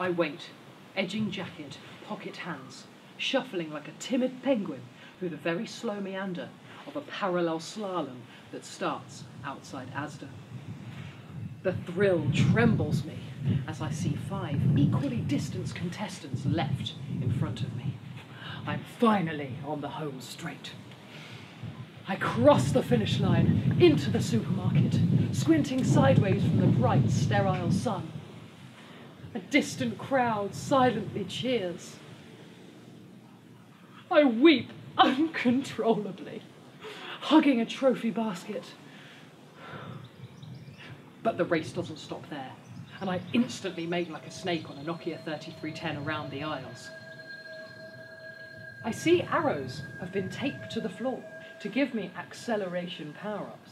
I wait, edging jacket, pocket hands, shuffling like a timid penguin through the very slow meander of a parallel slalom that starts outside Asda. The thrill trembles me as I see five equally distanced contestants left in front of me. I'm finally on the home straight. I cross the finish line into the supermarket, squinting sideways from the bright, sterile sun. A distant crowd silently cheers. I weep uncontrollably, hugging a trophy basket. But the race doesn't stop there, and I instantly make like a snake on a Nokia 3310 around the aisles. I see arrows have been taped to the floor to give me acceleration power-ups.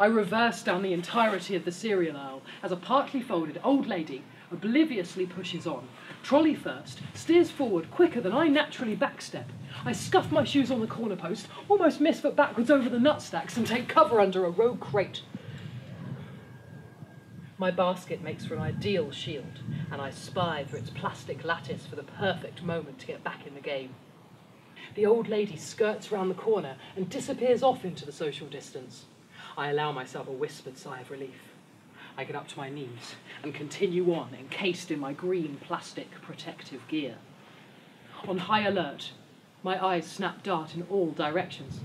I reverse down the entirety of the cereal aisle as a partly folded old lady obliviously pushes on. Trolley first, steers forward quicker than I naturally backstep. I scuff my shoes on the corner post, almost miss foot backwards over the nut stacks, and take cover under a rogue crate. My basket makes for an ideal shield, and I spy through its plastic lattice for the perfect moment to get back in the game. The old lady skirts round the corner and disappears off into the social distance. I allow myself a whispered sigh of relief. I get up to my knees and continue on, encased in my green plastic protective gear. On high alert, my eyes snap dart in all directions.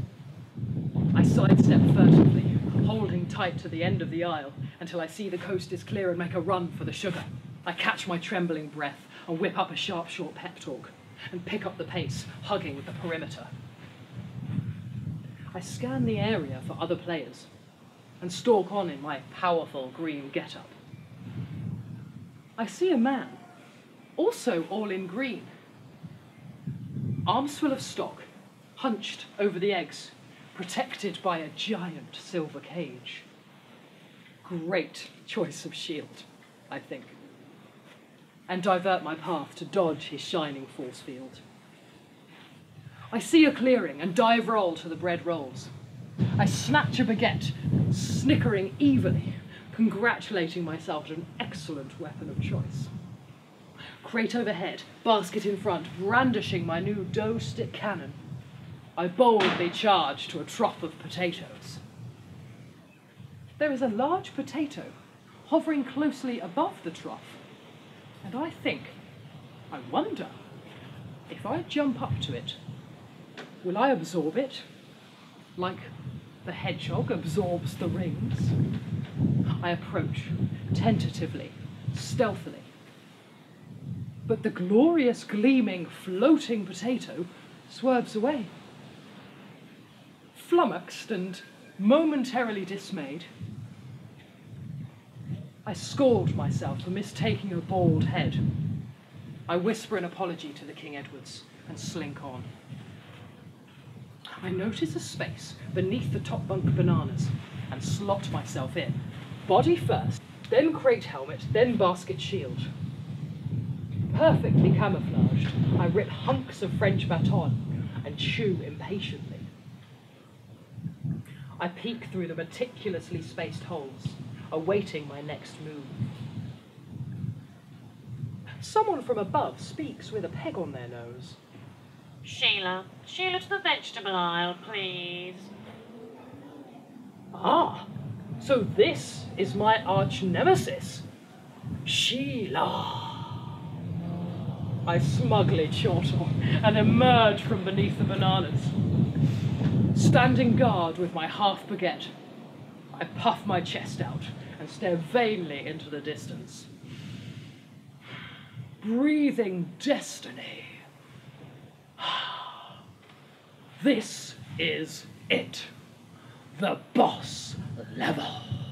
I sidestep furtively, holding tight to the end of the aisle until I see the coast is clear and make a run for the sugar. I catch my trembling breath and whip up a sharp, short pep talk and pick up the pace, hugging the perimeter. I scan the area for other players and stalk on in my powerful green getup. I see a man, also all in green, arms full of stock, hunched over the eggs, protected by a giant silver cage. Great choice of shield, I think, and divert my path to dodge his shining force field. I see a clearing and dive roll to the bread rolls. I snatch a baguette, snickering evilly, congratulating myself on an excellent weapon of choice. Crate overhead, basket in front, brandishing my new dough stick cannon. I boldly charge to a trough of potatoes. There is a large potato hovering closely above the trough, and I think, I wonder, if I jump up to it, will I absorb it like the hedgehog absorbs the rings? I approach, tentatively, stealthily. But the glorious, gleaming, floating potato swerves away. Flummoxed and momentarily dismayed, I scold myself for mistaking a bald head. I whisper an apology to the King Edwards and slink on. I notice a space beneath the top bunk bananas and slot myself in. Body first, then crate helmet, then basket shield. Perfectly camouflaged, I rip hunks of French baton and chew impatiently. I peek through the meticulously spaced holes, awaiting my next move. Someone from above speaks with a peg on their nose. Sheila, Sheila to the vegetable aisle, please. Ah, so this is my arch nemesis, Sheila. I smugly chortle and emerge from beneath the bananas. Standing guard with my half baguette, I puff my chest out and stare vainly into the distance. Breathing destiny. This is it. The boss level.